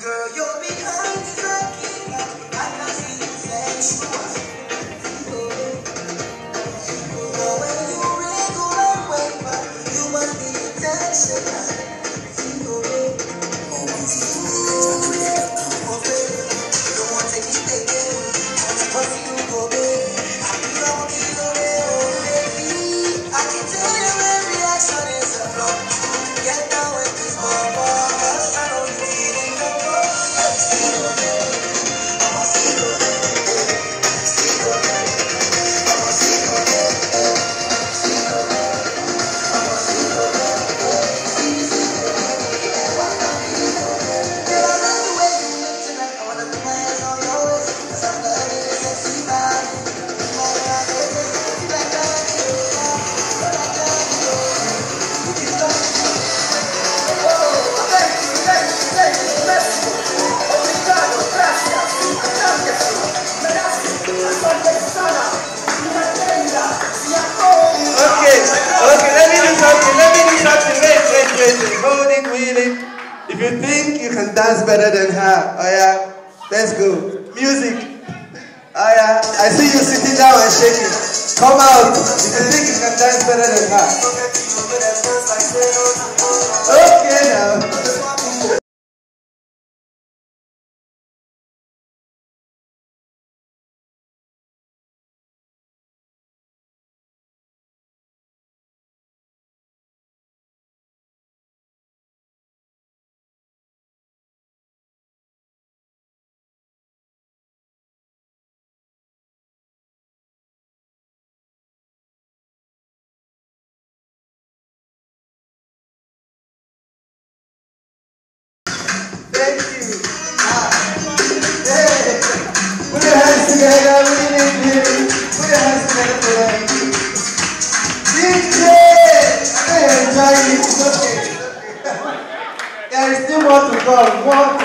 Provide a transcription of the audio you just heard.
Girl, you're behind. can dance better than her. Oh yeah, let's go. Music. Oh yeah, I see you sitting down and shaking. Come out. If you think you can dance better than her. There is still more to